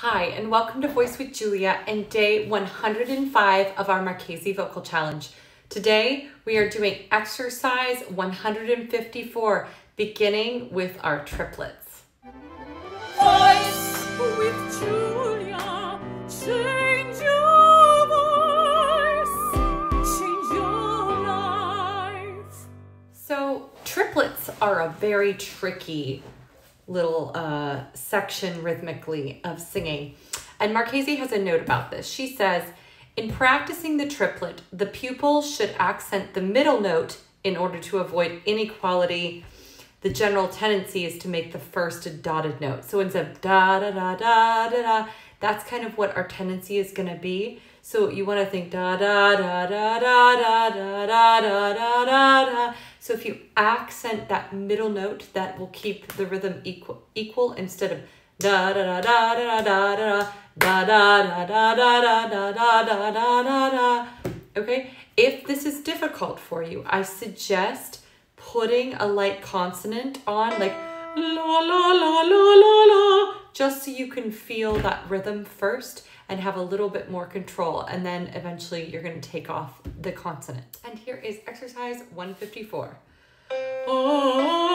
Hi, and welcome to Voice with Julia and day 105 of our Marchesi Vocal Challenge. Today, we are doing exercise 154, beginning with our triplets. Voice with Julia, change your voice, change your life. So, triplets are a very tricky little uh, section rhythmically of singing. And Marchesi has a note about this. She says, in practicing the triplet, the pupil should accent the middle note in order to avoid inequality. The general tendency is to make the first a dotted note. So instead of da da da da da da, that's kind of what our tendency is going to be. So you want to think da da da da da da da da da da da da. So if you accent that middle note, that will keep the rhythm equal equal instead of da da da da da da da da da da da da da da da da da da da. Okay? If this is difficult for you, I suggest putting a light consonant on like la la la la la la just so you can feel that rhythm first and have a little bit more control. And then eventually you're going to take off the consonant. And here is exercise 154. Oh,